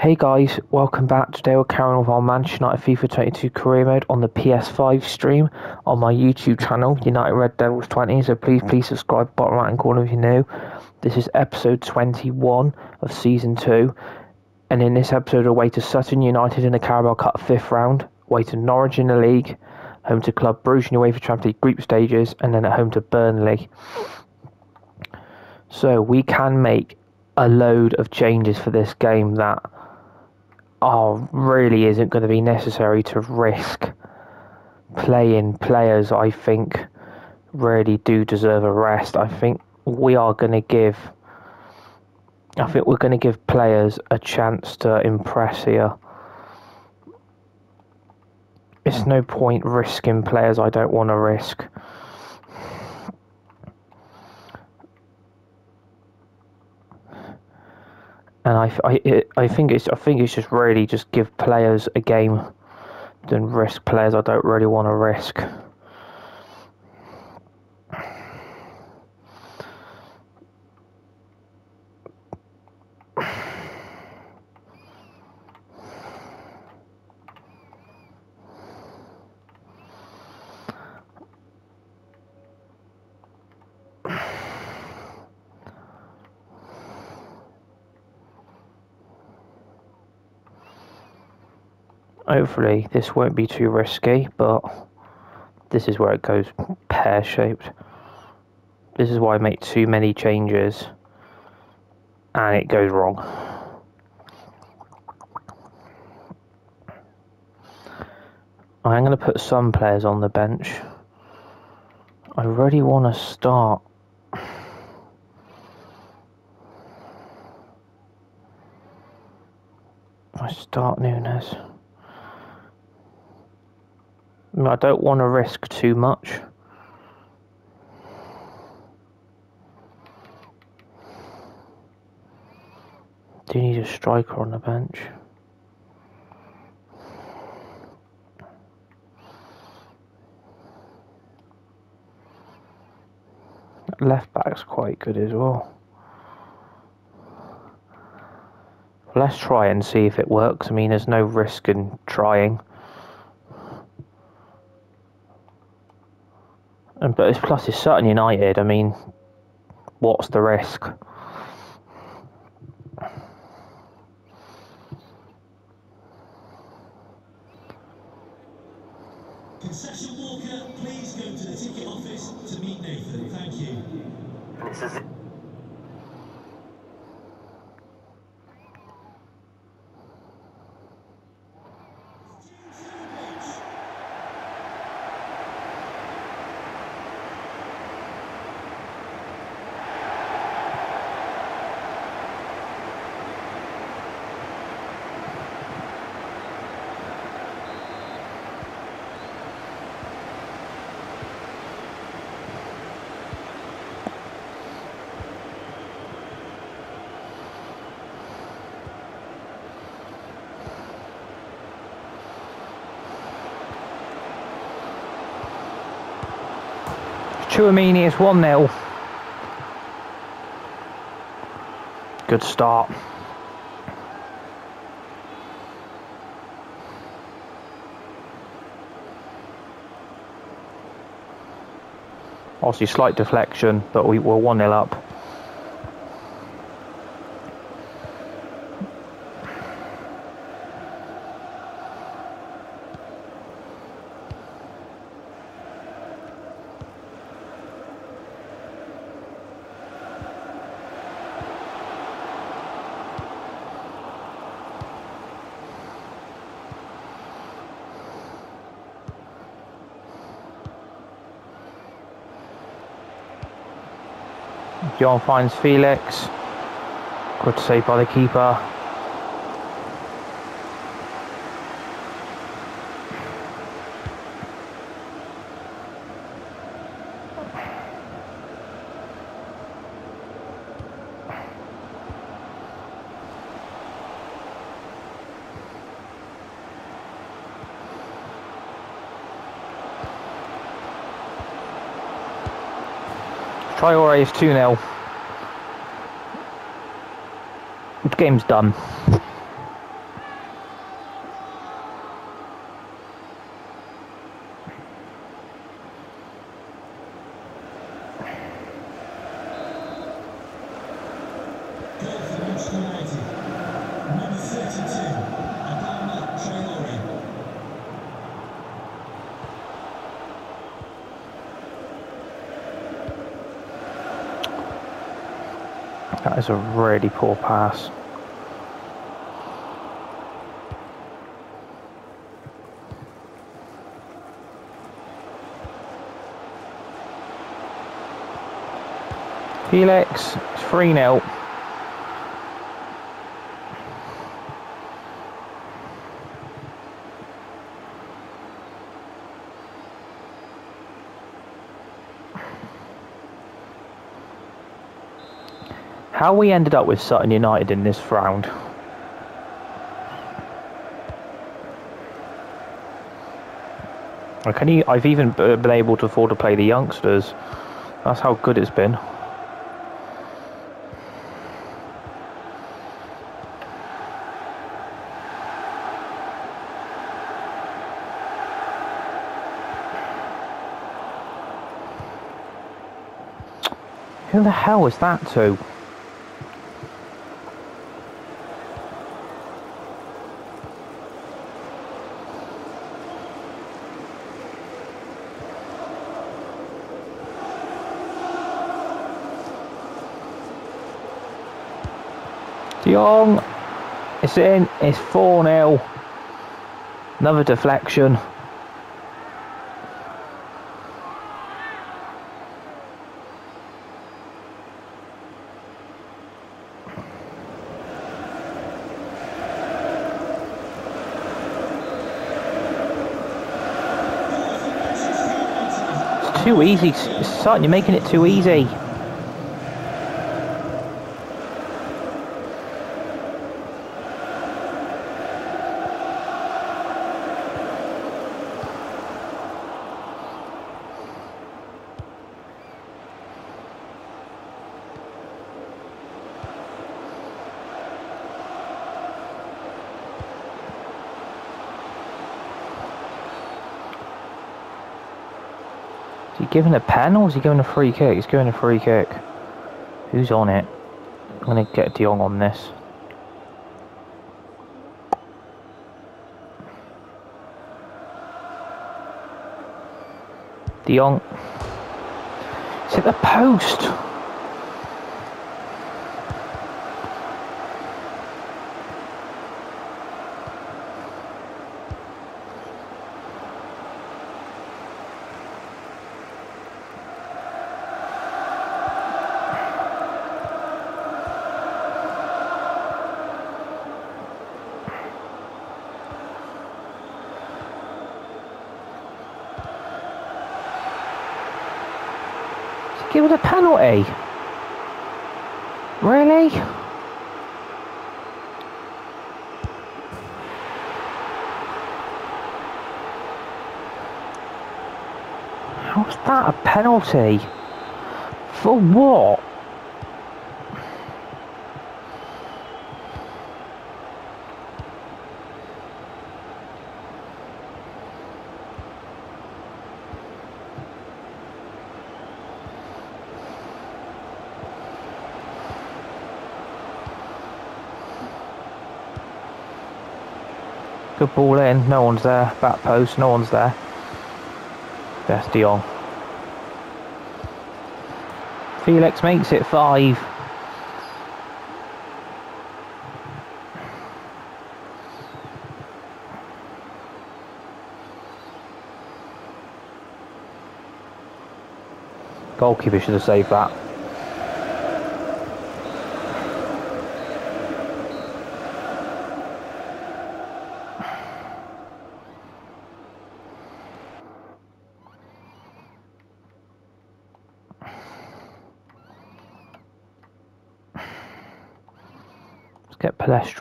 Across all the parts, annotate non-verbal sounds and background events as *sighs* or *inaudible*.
Hey guys, welcome back. Today we're carrying on with our Manchester United FIFA 22 career mode on the PS5 stream on my YouTube channel, United Red Devils 20. So please, please subscribe, bottom right hand corner if you're new. This is episode 21 of season 2. And in this episode, away to Sutton United in the Carabao Cup fifth round, away to Norwich in the league, home to Club Brugge in the UEFA Champions League group stages, and then at home to Burnley. So we can make a load of changes for this game that oh, really isn't going to be necessary to risk playing players I think really do deserve a rest. I think we are going to give I think we're going to give players a chance to impress here. It's no point risking players I don't want to risk. And I, I, I think it's I think it's just really just give players a game than risk players I don't really want to risk. Hopefully this won't be too risky, but this is where it goes pear-shaped. This is why I make too many changes and it goes wrong. I am going to put some players on the bench. I really want to start *sighs* I start Nunez. I don't want to risk too much. Do you need a striker on the bench? Left back's quite good as well. Let's try and see if it works. I mean, there's no risk in trying. And but plus it's Sutton United. I mean, what's the risk? Concession Walker, please go to the ticket office to meet Nathan. Thank you. Is is 1 0. Good start. Obviously, slight deflection, but we were 1 0 up. John finds Felix. Good save by the keeper. Traore is 2 0. The game's done. A really poor pass. Felix, it's 3 0. How we ended up with Sutton United in this round. I can, I've even been able to afford to play the youngsters. That's how good it's been. Who the hell was that to? Jong, it's in, it's 4 0. Another deflection. It's too easy. Sutton, you're making it too easy. He giving a pen or is he giving a free kick? He's giving a free kick. Who's on it? I'm going to get De Jong on this. De Jong. It's at the post. Give it a penalty. Really? How's that a penalty? For what? Good ball in, no one's there. Back post, no one's there. That's De Jong. Felix makes it five. Goalkeeper should have saved that. Let's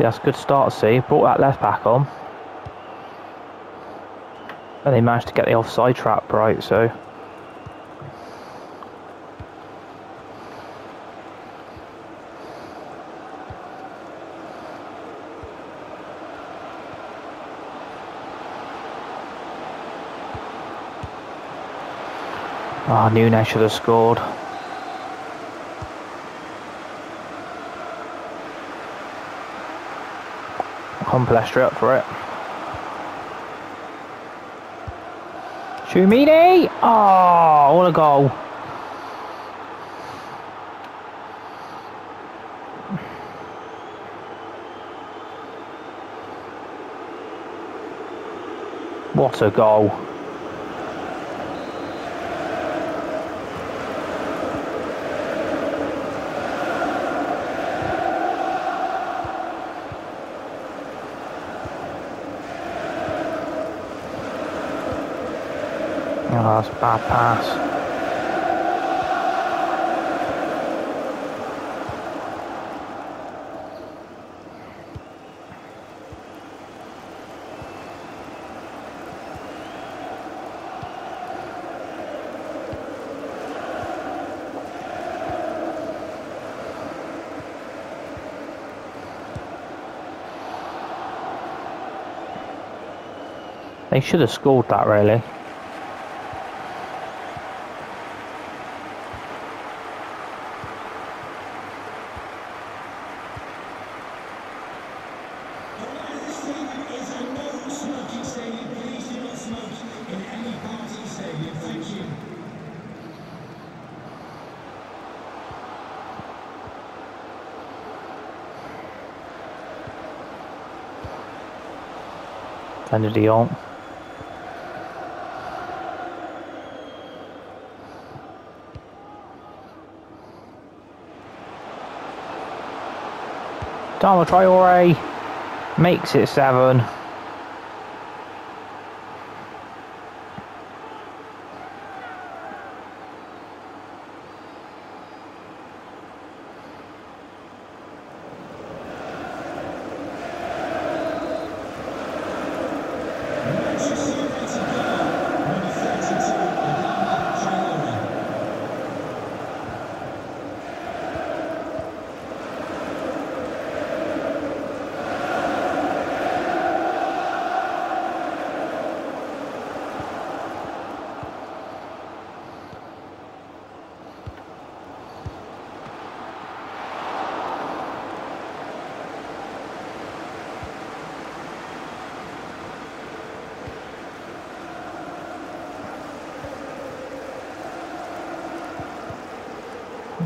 See, that's a good start to see. Brought that left back on. And they managed to get the offside trap right, so... Oh, Nunez should have scored. Straight up for it. Shumini! Oh, what a goal. What a goal. A bad pass. They should have scored that really. Alright, this stadium is a no smoking stadium. Please do not smoke in any part of the stadium. Thank you. Then de Jong. Adama Traore makes it seven.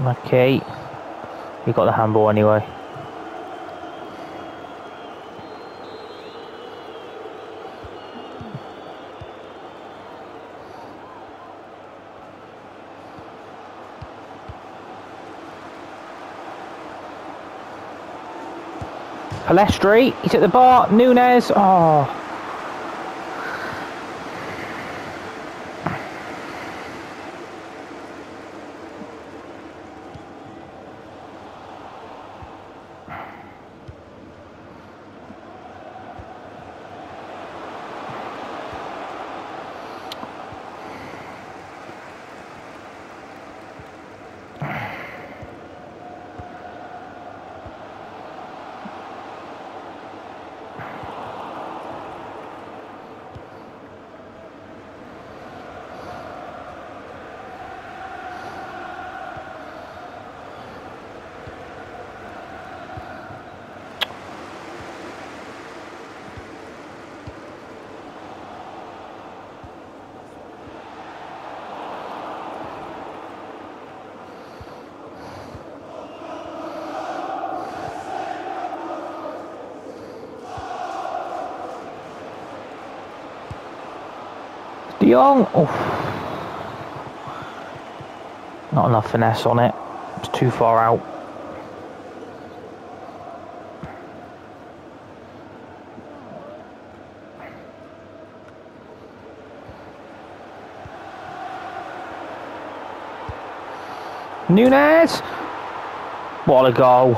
Okay. He got the handball anyway. Pellistri, he's at the bar. Nunez, oh. Jong, oh. Not enough finesse on it. It's too far out. Nunez! What a goal.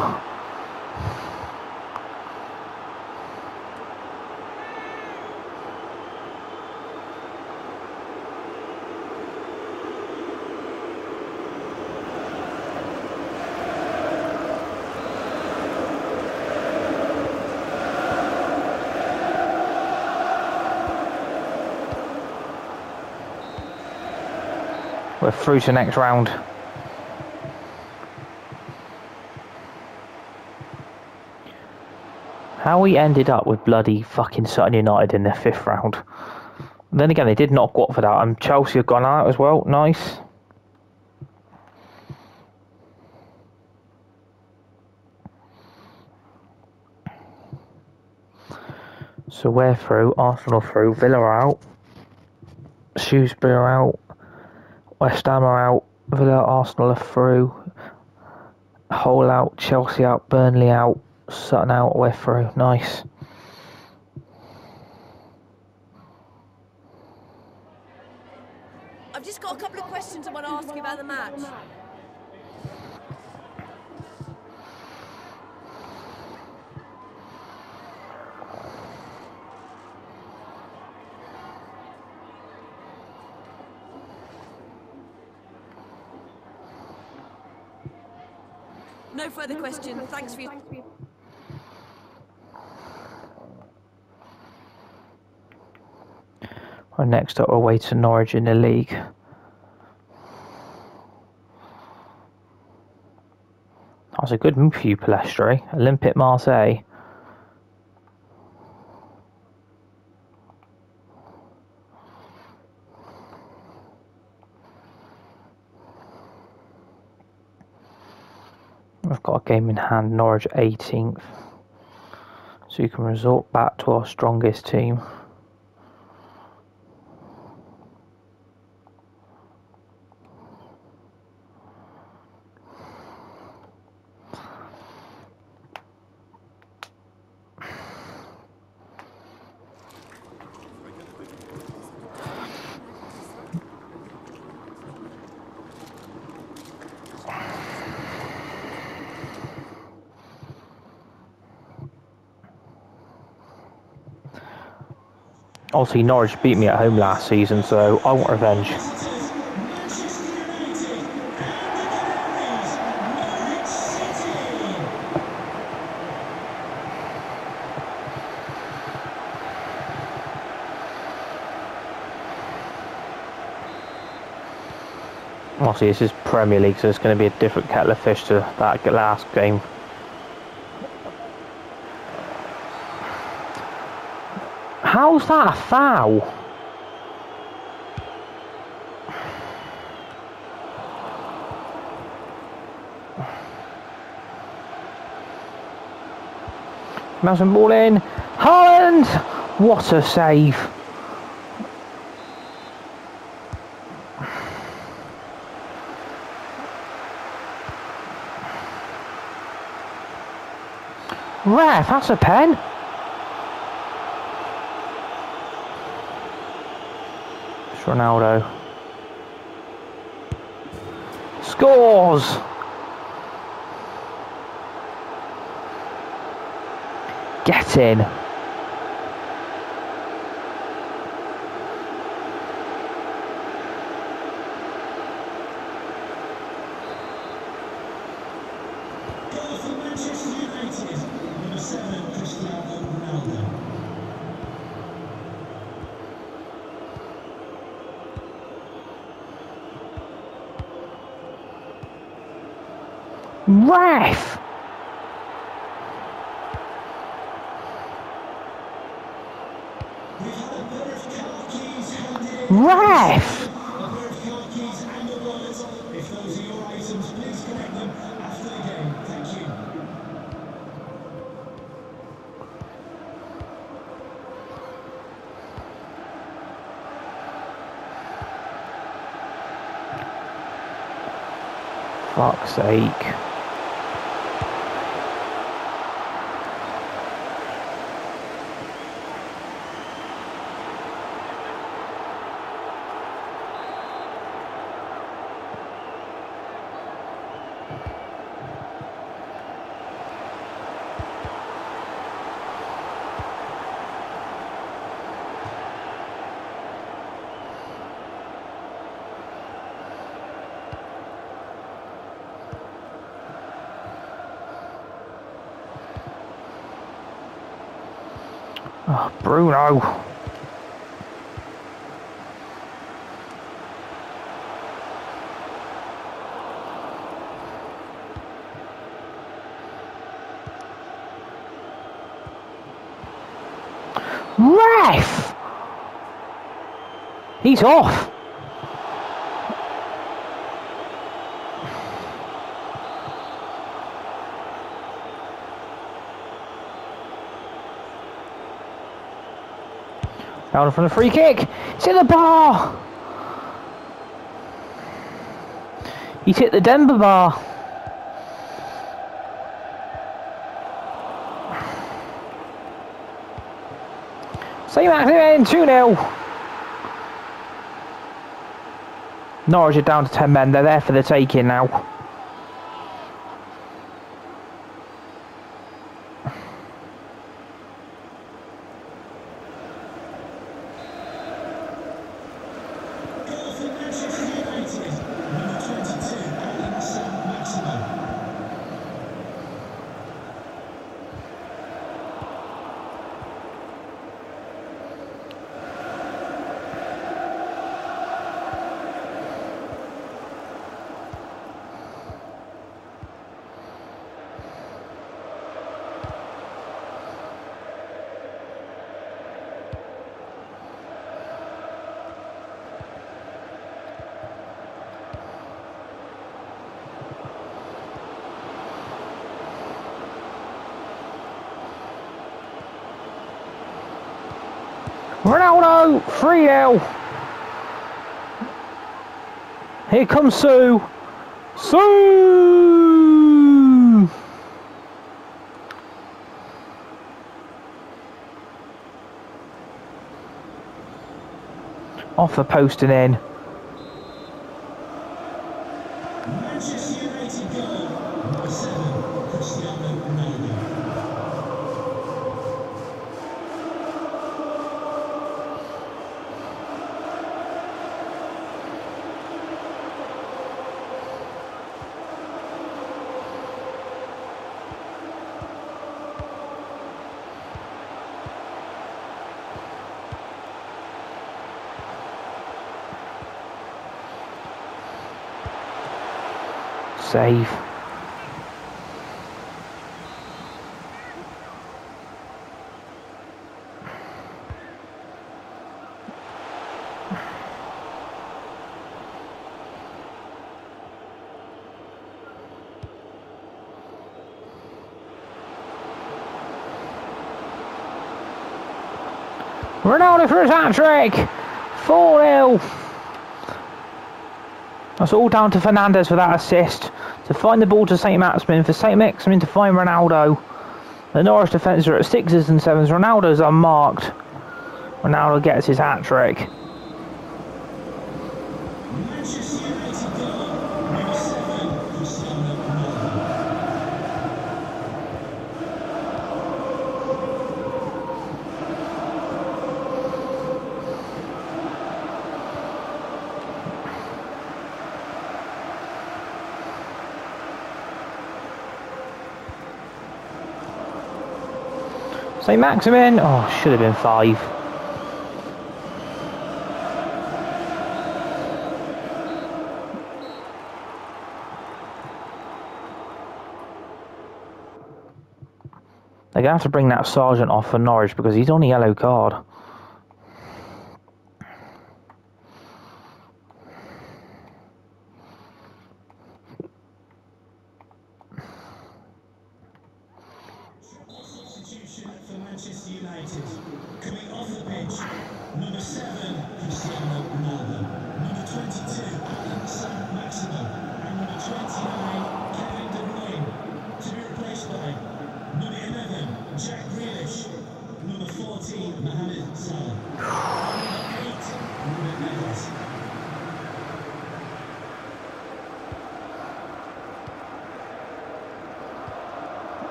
We're through to next round. How we ended up with bloody fucking Sutton United in their fifth round. Then again, they did knock Watford out, and Chelsea have gone out as well. Nice. So we're through, Arsenal through, Villa out, Shrewsbury out, West Ham are out, Villa, Arsenal are through, Hull out, Chelsea out, Burnley out, Sutton out, we're through. Nice. I've just got a couple of questions I want to ask you about the match. No further questions. Thanks for your... We're next up away to Norwich in the league. That was a good move for you, Pellistri. Eh? Olympique Marseille. We've got a game in hand, Norwich 18th. So you can resort back to our strongest team. Obviously, Norwich beat me at home last season, so I want revenge. Obviously, this is Premier League, so it's going to be a different kettle of fish to that last game. How's that a foul? Mountain ball in. Haaland! What a save! Ref, that's a pen. Ronaldo. Scores! Get in. Goal for Manchester United. Number seven, Cristiano Ronaldo. Ref! We've had a pair of car keys handed in. Ref! A pair of car keys and a wallet. If those are your items, please collect them after the game. Thank you. Fuck's sake. Oh, Bruno. Ref! He's off. Down from the free kick. It's hit the bar. He's hit the Denver bar. St. Maximin 2 0. Norwich are down to 10 men. They're there for the taking now. 3 0. Here comes Sue. Sue! Off the post and in. Manchester United goal. Number 7, Cristiano Ronaldo. Save. For his hat trick. 4 0. That's all down to Fernandes for that assist. To find the ball to St. Maximin, for St. Maximin to find Ronaldo. The Norwich defence are at sixes and sevens. Ronaldo's unmarked. Ronaldo gets his hat trick. St. Maximin. Oh, should have been five. They're going to have to bring that sergeant off for Norwich because he's on a yellow card. Substitution for Manchester United. Coming off the pitch, number 7, Cristiano Ronaldo. Number 22, Alan Saint-Maximin. And number 29, Kevin De Bruyne. To be replaced by number 11, Jack Grealish. Number 14, Mohamed Salah. Number 8, Ruben Neves.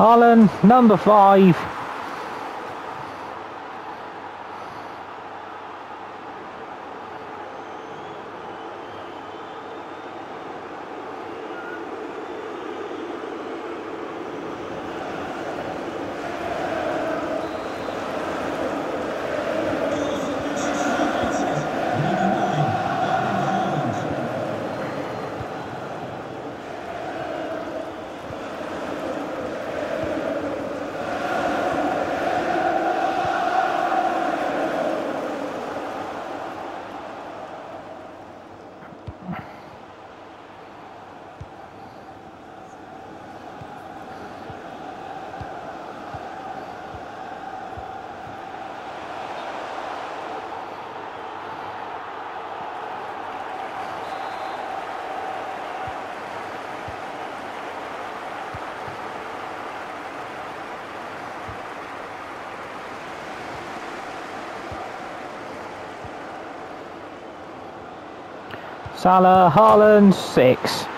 Haaland, number five. Salah, Haaland, six.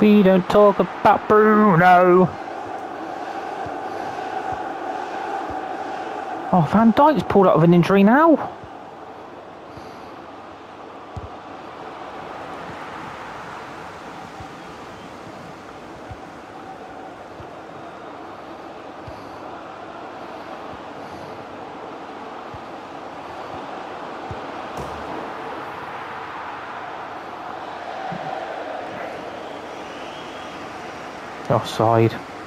We don't talk about Bruno. Oh, Van Dijk's pulled out of an injury now. Offside.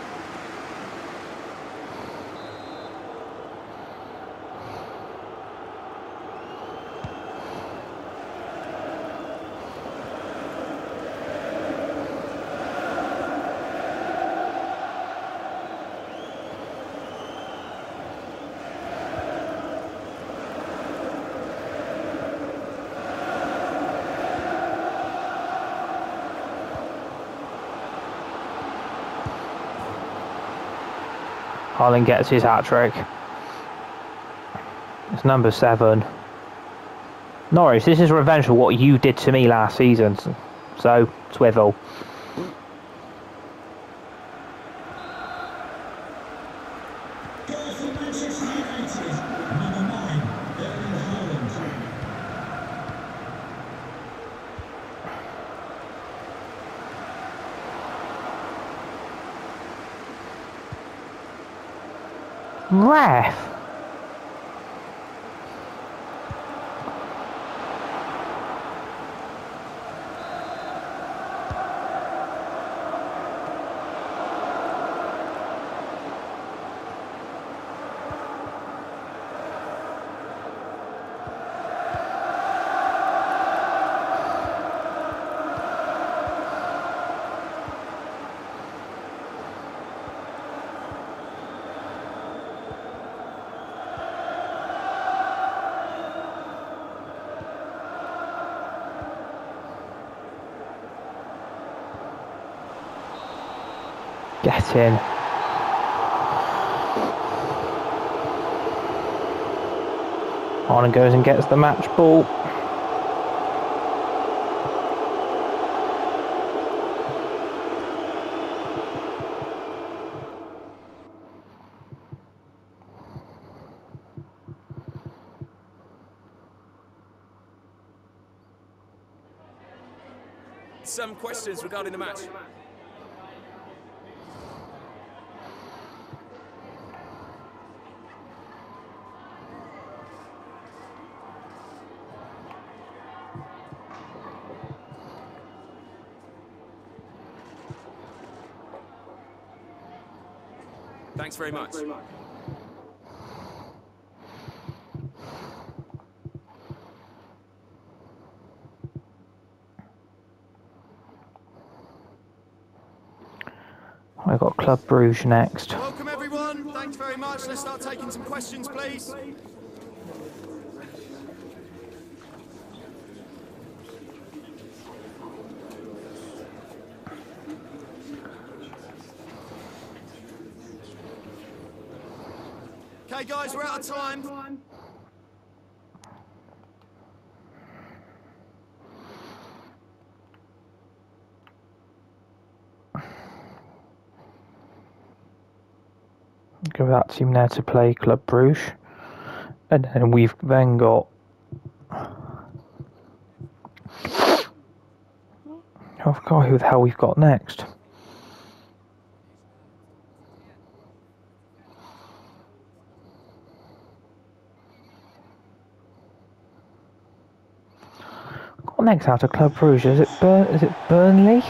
Haaland gets his hat trick. It's number seven. Norris, this is revenge for what you did to me last season. So, swivel. Get in. On and goes and gets the match ball. Some questions regarding the match. Thanks very much. I've got Club Bruges next. Welcome everyone. Thanks very much. Let's start taking some questions, please. Okay, guys, we're out of time. Go that team there to play Club Bruges. And then we've then got I forgot who the hell we've got next. Next out of Club Bruges? Is it Burn? Is it Burnley?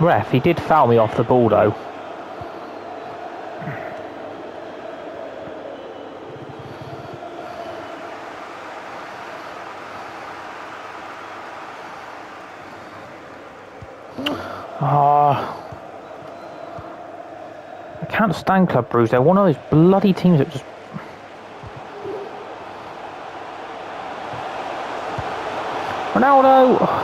Ref, he did foul me off the ball though. Ah. I can't stand Club Bruges. They're one of those bloody teams that just. Ronaldo!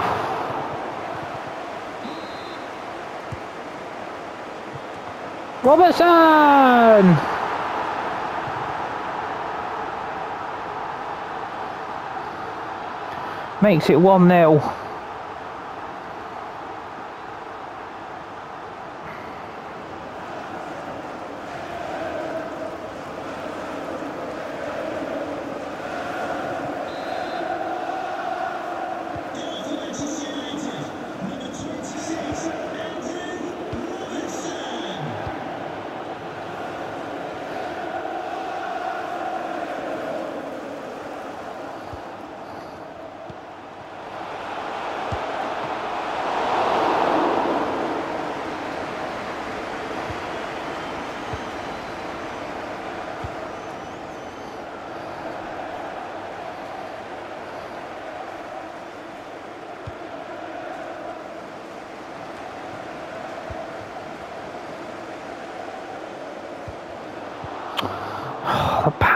Robertson! Makes it 1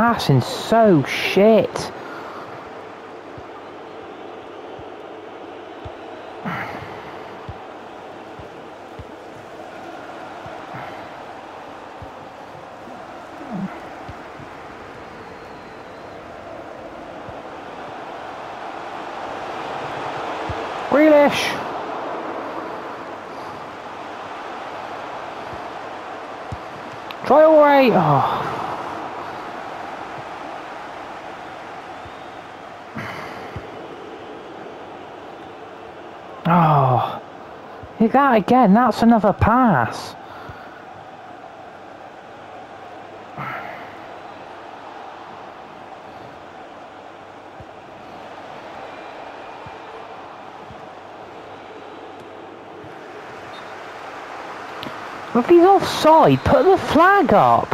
The passing's so shit. Grealish. Try away. Oh, hit that again. That's another pass. If he's offside, put the flag up.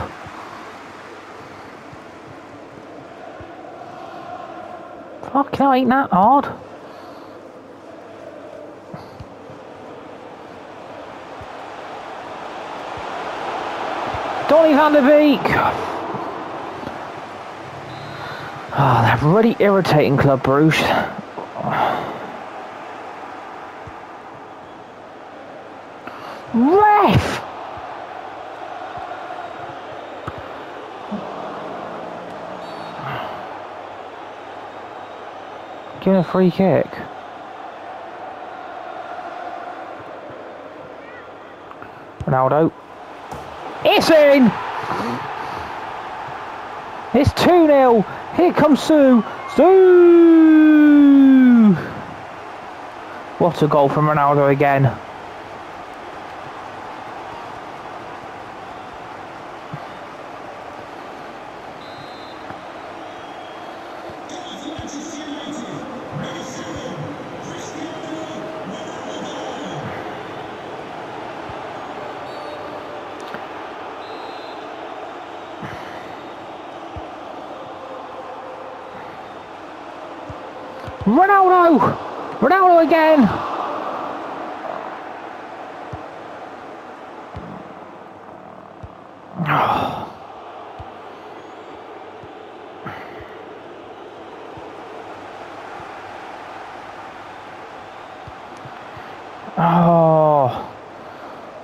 Fucking hell, ain't that hard? Donny van der Beek. Oh, ah, they're really irritating Club Bruges. Ref! Give a free kick. Ronaldo. It's in! It's 2 0. Here comes Sue. Sue! What a goal from Ronaldo again. Manchester United, number 7, Cristiano Ronaldo. Ronaldo! Ronaldo again!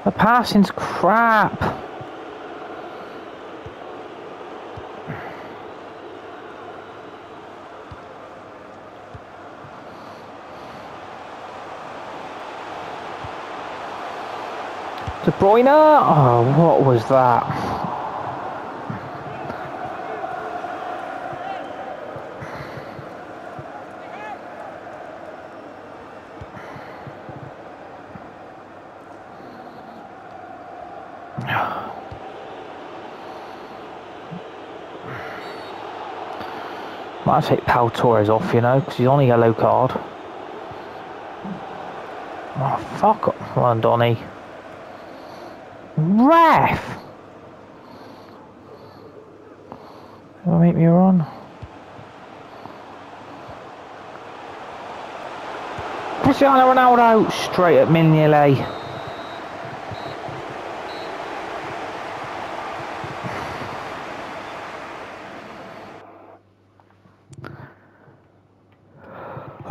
The passing's crap. De Bruyne? Oh, what was that? Might take Pau Torres off, you know, because he's on a yellow card. Oh, fuck off, Donny. Ref! Will make me run? Cristiano Ronaldo straight at Mignolet.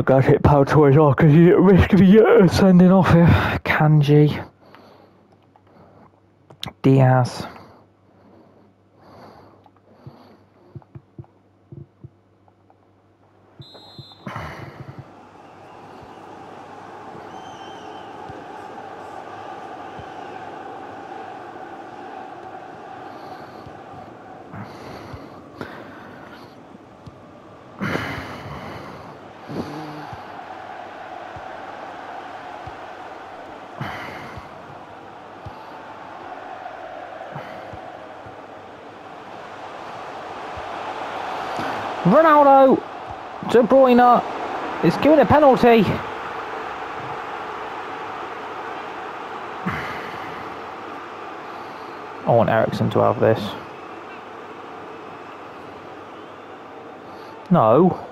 Gotta hit Pau Torres off oh, because you're at risk of sending off here. Kanji. Diaz. Ronaldo. De Bruyne is given a penalty. I want Eriksen to have this. No.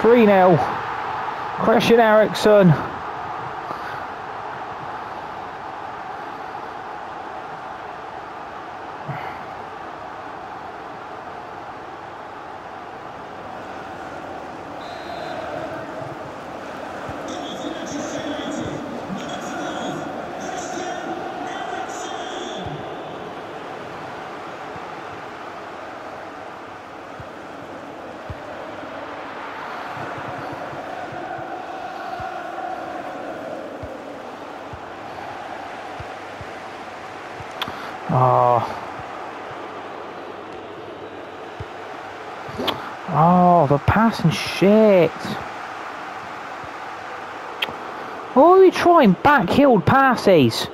Three 0 Christian Eriksen. Oh. Oh, shit. Are we trying back-heeled passes?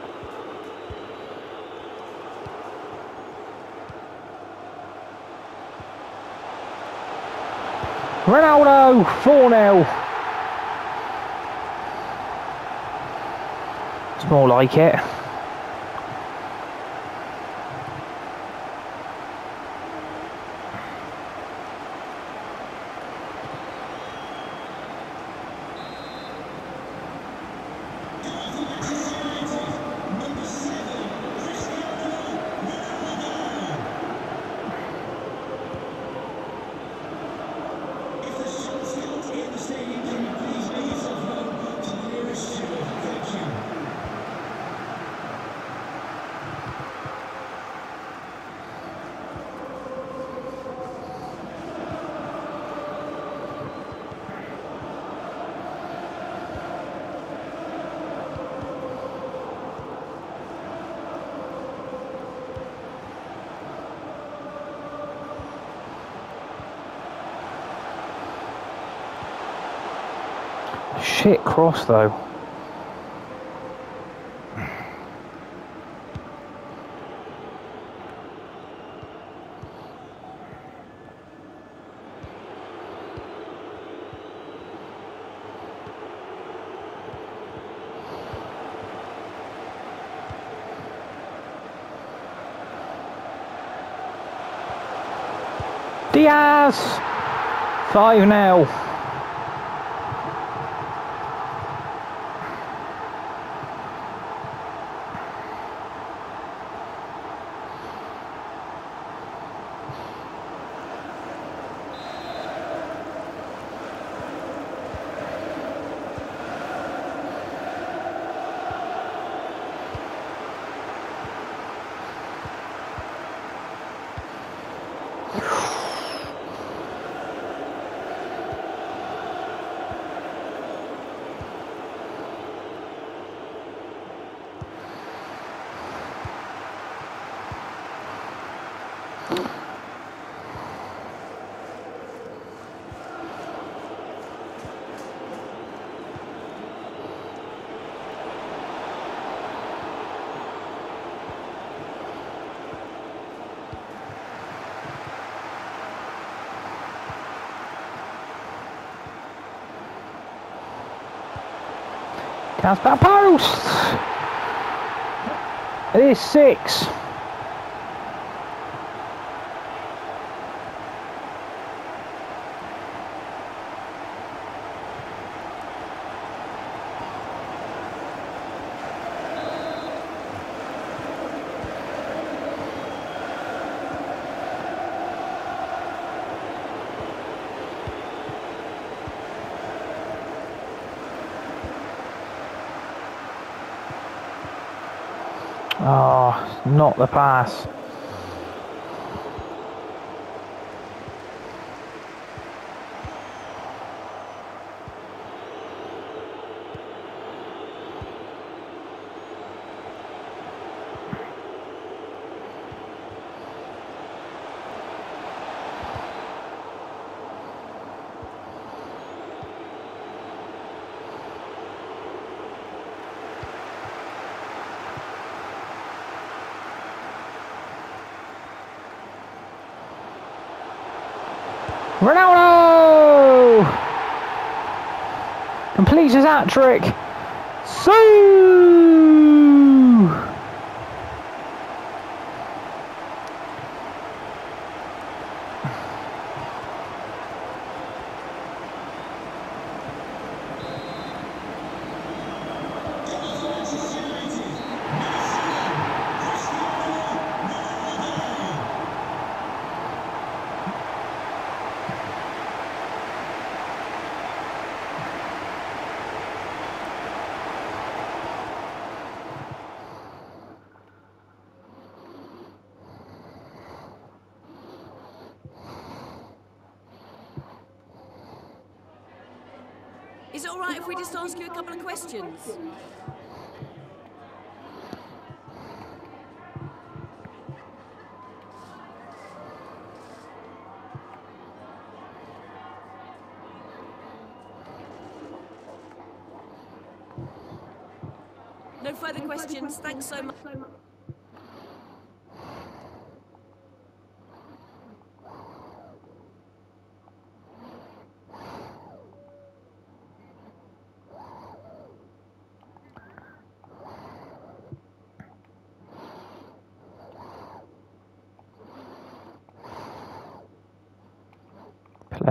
Ronaldo, 4-0. It's more like it. Shit cross though. Diaz! 5 now. Counts back post. It is six. The pass. Ronaldo completes his hat trick. So Is it all right if we just ask you a couple of questions? No further questions. Thanks so much.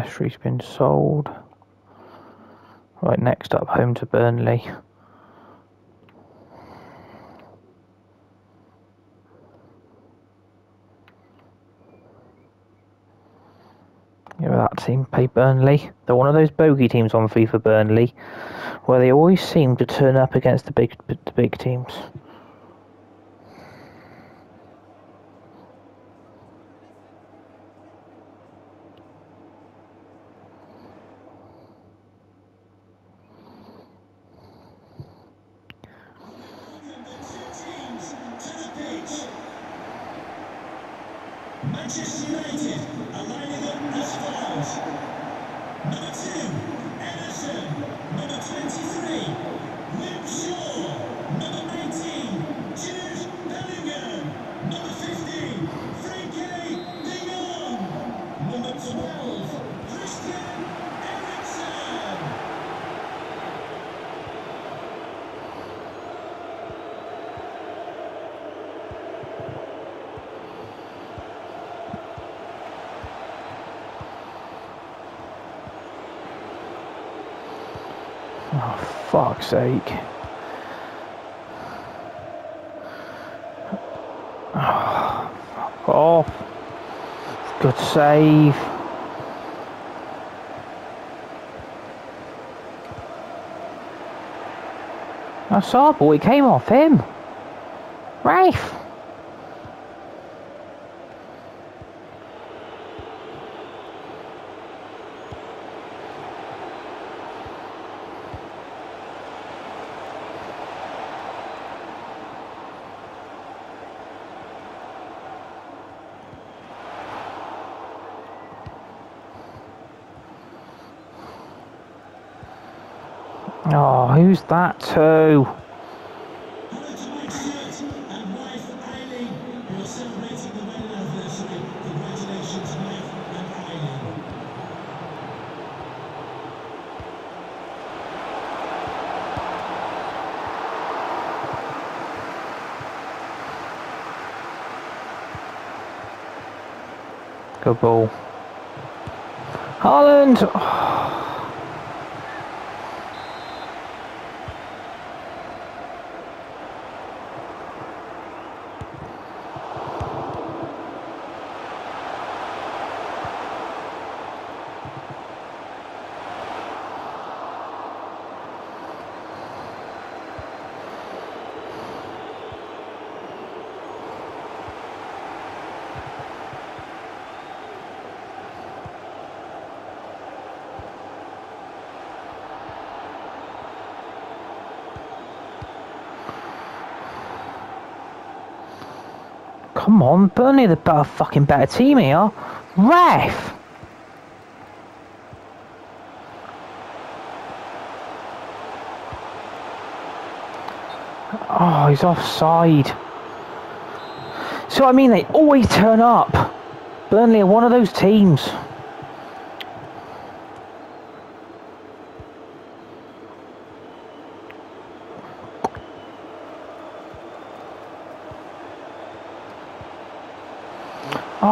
Pellistri's been sold. Right, next up, home to Burnley. You know that team, play Burnley. They're one of those bogey teams on FIFA Burnley, where they always seem to turn up against the big, the big teams. Welcome the two teams to the pitch. Manchester United are lining up as follows. Number two, Ederson. Number 23, Luke Shaw. Number 19, Jude Bellingham. Number 15, Frankie de Jong. Number 12, Christian Eriksen. Oh, fuck's sake. Oh, off. Good save. I saw, but it came off him. Rafe. Oh, who's that to? Hello to Mike Stewart and wife Eileen, who are celebrating the wedding anniversary. Congratulations, Mike and Eileen. Good ball. Haaland! Come on, Burnley the better fucking better team here. Ref! Oh, he's offside. So I mean, they always turn up. Burnley are one of those teams.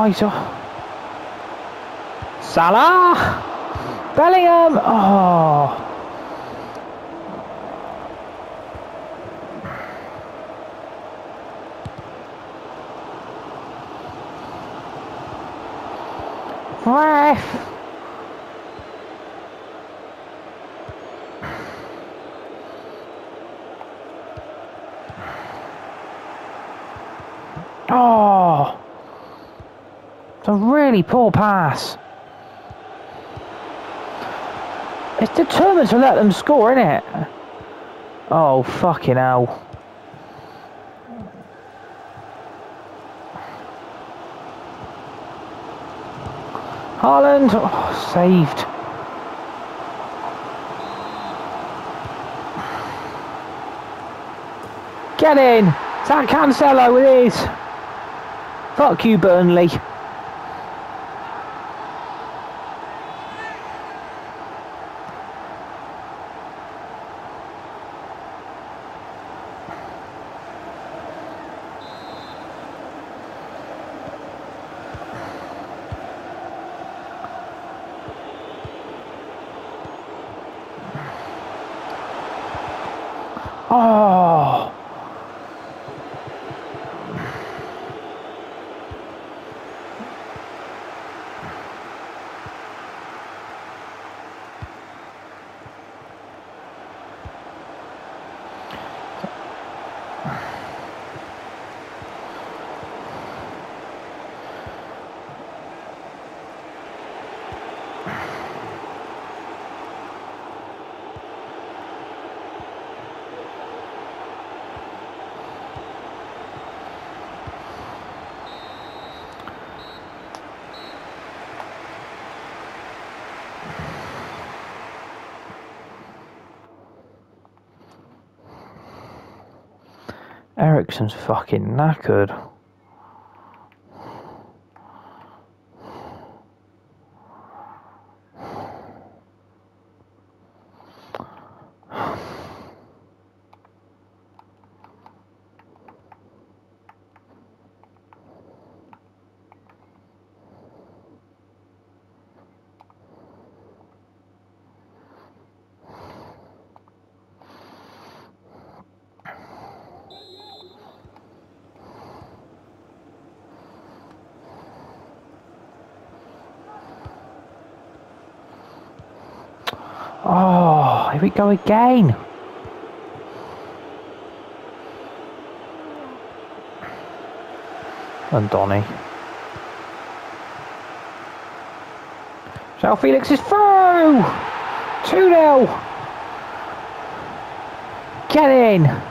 Oh, he's off. Salah! Bellingham! Oh. Ref! Oh! It's a really poor pass. It's determined to let them score, isn't it? Oh, fucking hell. Haaland, oh, saved. Get in! Is that Cancelo? It is! Fuck you, Burnley. Oh! Eriksen's fucking knackered. Oh, here we go again. And Donny. Sal Felix is through! 2 0! Get in!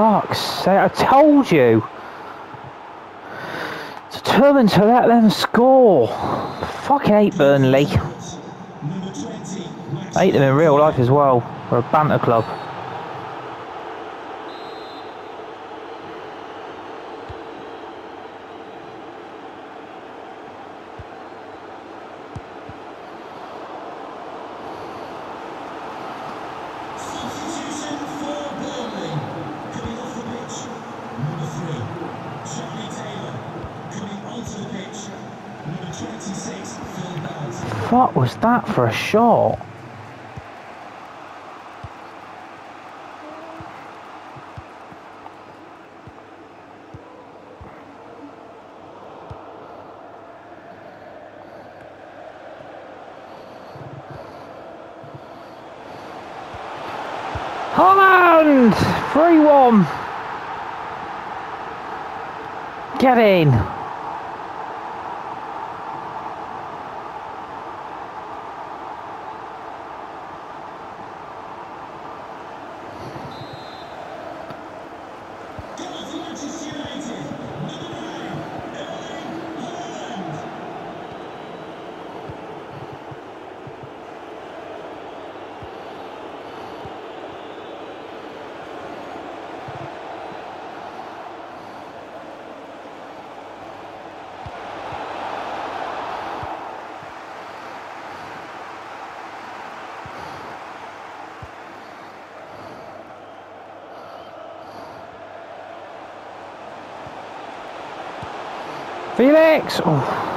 Fuck's sake, I told you! Determined to let them score! Fucking hate Burnley. Number 20, I hate them in real life as well. We're a banter club. Substitution for Burnley. Coming off the pitch, number three, Charlie Taylor. Coming onto the pitch, number 26, Phil That for a shot? Haaland! 3 1. Get in. Felix! Oh.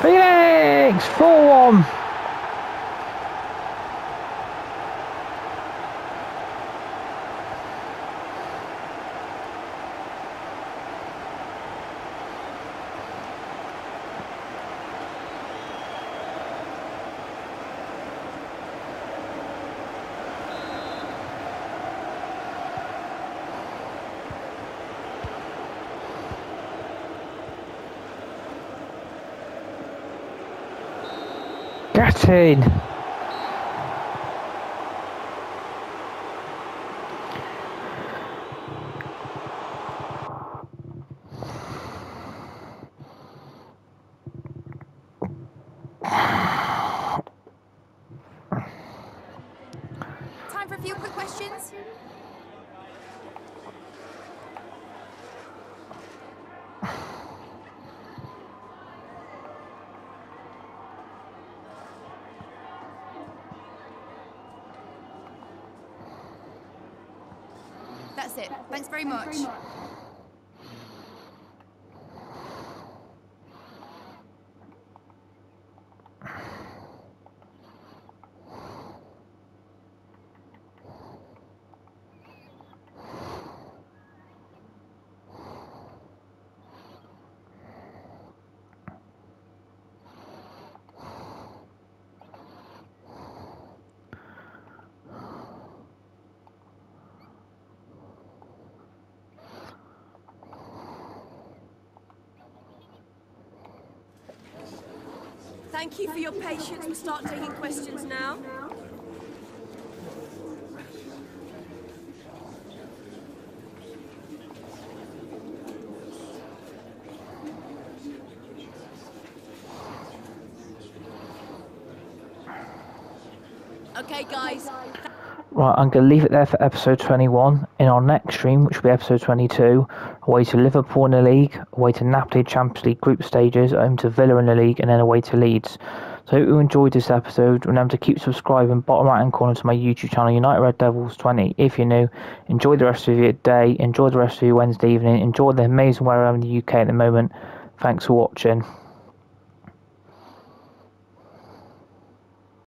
Felix! 4 1. Get in. Time for a few quick questions. That's it. Thanks very much. Thank you for your patience. We'll start taking questions now. Okay, guys. Right, I'm going to leave it there for episode 21. In our next stream, which will be episode 22, away to Liverpool in the league, away to Napoli Champions League group stages, home to Villa in the league, and then away to Leeds. So hope you enjoyed this episode. Remember to keep subscribing, bottom right hand corner to my YouTube channel, United Red Devils 20. If you're new, enjoy the rest of your day, enjoy the rest of your Wednesday evening, enjoy the amazing weather in the UK at the moment. Thanks for watching.